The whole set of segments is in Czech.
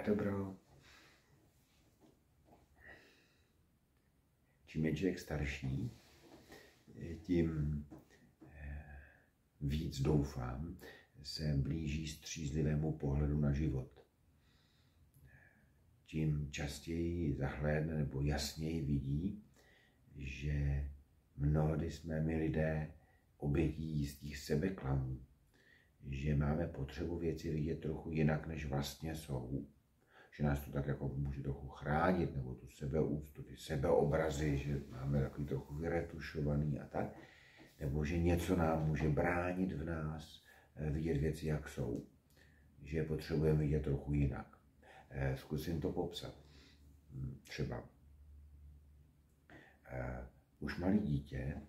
A dobro. Čím je člověk starší, tím eh, víc doufám, se blíží střízlivému pohledu na život. Tím častěji zahlédne nebo jasněji vidí, že mnohdy jsme my lidé obětí jistých sebeklamů, že máme potřebu věci vidět trochu jinak, než vlastně jsou, že nás to tak jako může trochu chránit, nebo tu sebeúctu, ty sebeobrazy, že máme takový trochu vyretušovaný a tak, nebo že něco nám může bránit v nás eh, vidět věci, jak jsou, že je potřebujeme vidět trochu jinak. Eh, zkusím to popsat. Hm, třeba eh, už malý dítě,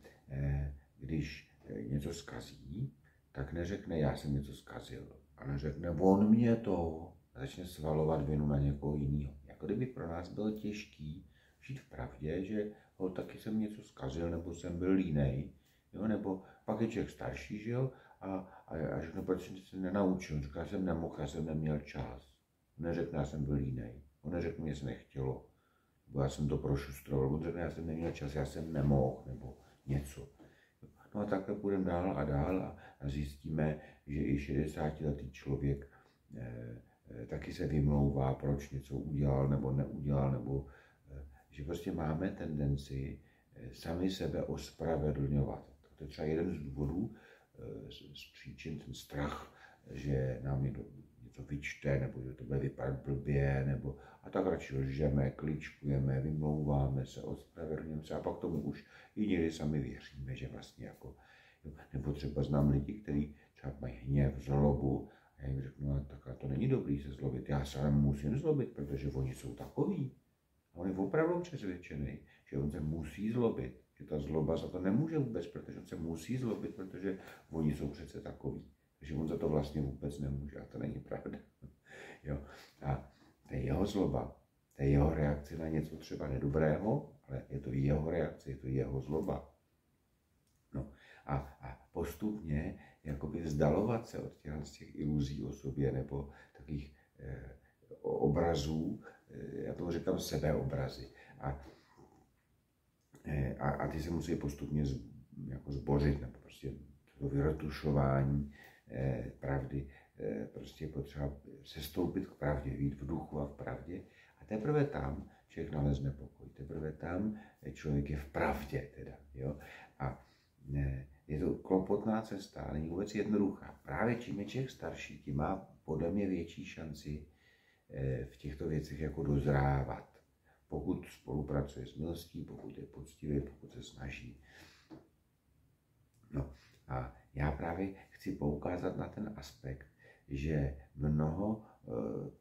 když něco skazí, tak neřekne, já jsem něco zkazil, ale řekne, on mě to, a začne svalovat vinu na někoho jiného. Jako kdyby pro nás bylo těžký žít v pravdě, že ho taky jsem něco zkazil, nebo jsem byl línej, jo, nebo pak je člověk starší, že jo, a, a, a řekne, proč se nenaučil, říká, jsem nemohl, já jsem neměl čas. Neřekne, já jsem byl línej. On neřekne, mě se nechtělo. Nebo já jsem to prošustroval. On řekne, já jsem neměl čas, já jsem nemohl, nebo něco. No a takhle půjdeme dál a dál a, a zjistíme, že i 60-letý člověk eh, taky se vymlouvá, proč něco udělal nebo neudělal, nebo eh, že prostě máme tendenci eh, sami sebe ospravedlňovat. To je třeba jeden z důvodů, eh, z příčin, ten strach, že nám někdo něco vyčte, nebo že to bude vypadat blbě, nebo a tak radši lžeme, kličkujeme, vymlouváme se, ospravedlňujeme se a pak tomu už i někdy sami věříme, že vlastně jako, nebo třeba znám lidi, kteří třeba mají hněv, zlobu, a já jim řeknu, no, tak to není dobrý se zlobit, já se ale musím zlobit, protože oni jsou takový. On je opravdu přesvědčený, že on se musí zlobit, že ta zloba za to nemůže vůbec, protože on se musí zlobit, protože oni jsou přece takový. Takže on za to vlastně vůbec nemůže a to není pravda. jo. A to je jeho zloba, to je jeho reakce na něco třeba nedobrého, ale je to jeho reakce, je to jeho zloba. No a, a postupně vzdalovat se od těch, z těch iluzí o sobě nebo takových eh, obrazů, eh, já tomu říkám sebeobrazy. A, eh, a, a ty se musí postupně z, jako zbořit, nebo prostě to vyretušování eh, pravdy, eh, prostě je potřeba sestoupit k pravdě, jít v duchu a v pravdě. A teprve tam člověk nalezne pokoj. Teprve tam člověk je v pravdě teda, jo. Klopotná cesta, není vůbec jednoduchá. Právě čím je člověk starší, tím má podle mě větší šanci eh, v těchto věcech jako dozrávat. Pokud spolupracuje s milostí, pokud je poctivý, pokud se snaží. No a já právě chci poukázat na ten aspekt, že mnoho e,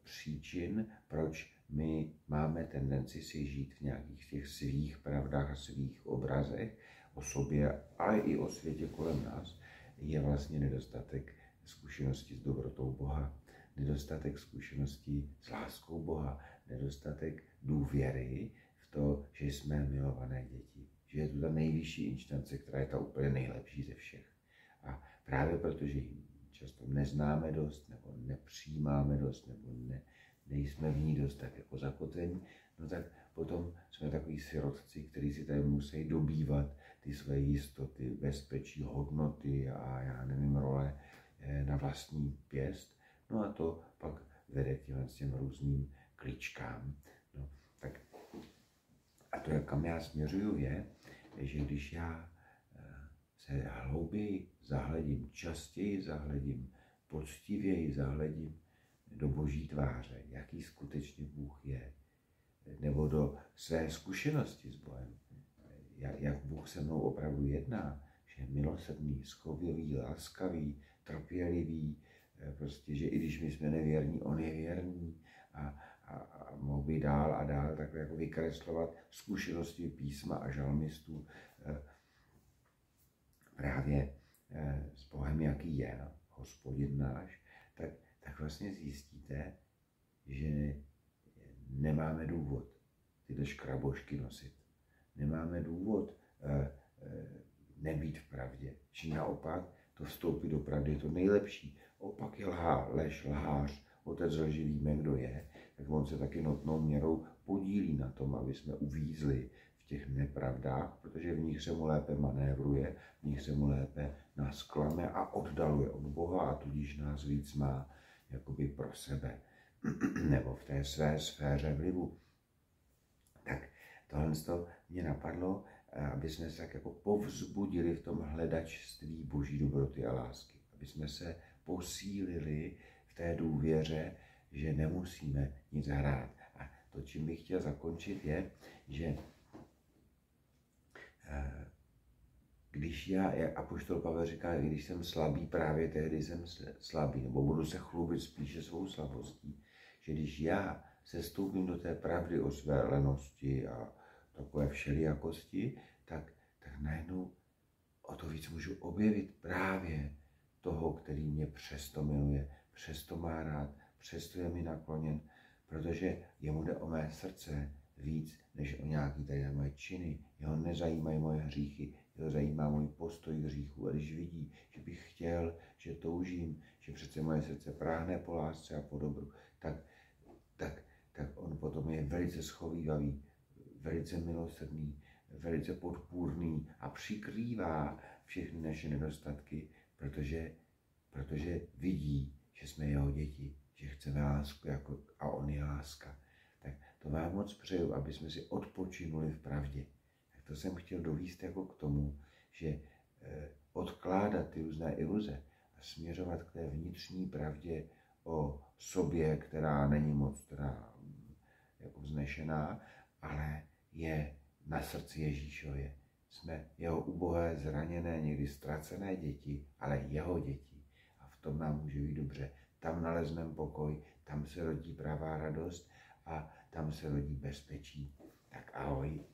příčin, proč my máme tendenci si žít v nějakých těch svých pravdách a svých obrazech o sobě, ale i o světě kolem nás, je vlastně nedostatek zkušeností s dobrotou Boha, nedostatek zkušeností s láskou Boha, nedostatek důvěry v to, že jsme milované děti, že je tu ta nejvyšší instance, která je ta úplně nejlepší ze všech. A právě protože ji často neznáme dost, nebo nepřijímáme dost, nebo ne, nejsme v ní dost tak jako zakotvení, no tak potom jsme takový sirotci, kteří si tady musí dobývat ty své jistoty, bezpečí, hodnoty a já nevím, role eh, na vlastní pěst. No a to pak vede k těm, těm různým klíčkám. No, tak a to, kam já směřuju, je, že když já eh, se hlouběji zahledím, častěji zahledím, poctivěji zahledím do boží tváře, jaký skutečně Bůh je, nebo do své zkušenosti s Bohem, jak Bůh se mnou opravdu jedná, že je milosrdný, schovivý, laskavý, trpělivý, eh, prostě, že i když my jsme nevěrní, on je věrný a, a, a mohl by dál a dál takhle jako vykreslovat zkušenosti písma a žalmistů eh, právě eh, s Bohem, jaký je, hospodin náš, tak, tak vlastně zjistíte, že nemáme důvod tyhle škrabošky nosit. Nemáme důvod eh, eh, nebýt v pravdě. Či naopak, to vstoupit do pravdy je to nejlepší. Opak je lhá, lež, lhář, otec lži, víme, kdo je. tak on se taky notnou měrou podílí na tom, aby jsme uvízli v těch nepravdách, protože v nich se mu lépe manévruje, v nich se mu lépe nás klame a oddaluje od Boha a tudíž nás víc má jakoby pro sebe nebo v té své sféře vlivu. Tak tohle to mě napadlo, aby jsme se tak jako povzbudili v tom hledačství boží dobroty a lásky. Aby jsme se posílili v té důvěře, že nemusíme nic hrát. A to, čím bych chtěl zakončit, je, že eh, když já, jak Apoštol Pavel říká, když jsem slabý, právě tehdy jsem slabý, nebo budu se chlubit spíše svou slabostí, že když já se stoupím do té pravdy o své lenosti a takové všelijakosti, tak, tak najednou o to víc můžu objevit právě toho, který mě přesto miluje, přesto má rád, přesto je mi nakloněn, protože jemu jde o mé srdce víc, než o nějaký tady moje činy. Jeho nezajímají moje hříchy, jeho zajímá můj postoj k hříchu. A když vidí, že bych chtěl, že toužím, že přece moje srdce práhne po lásce a po dobru, tak, tak, tak on potom je velice schovývavý, velice milosrdný, velice podpůrný a přikrývá všechny naše nedostatky, protože, protože vidí, že jsme jeho děti, že chceme lásku jako, a on je láska. Tak to vám moc přeju, aby jsme si odpočinuli v pravdě. Tak to jsem chtěl dovíst jako k tomu, že eh, odkládat ty různé iluze a směřovat k té vnitřní pravdě o sobě, která není moc teda mm, jako vznešená, ale je na srdci Ježíšově. Jsme jeho ubohé, zraněné, někdy ztracené děti, ale jeho děti. A v tom nám může být dobře. Tam nalezneme pokoj, tam se rodí pravá radost a tam se rodí bezpečí. Tak ahoj.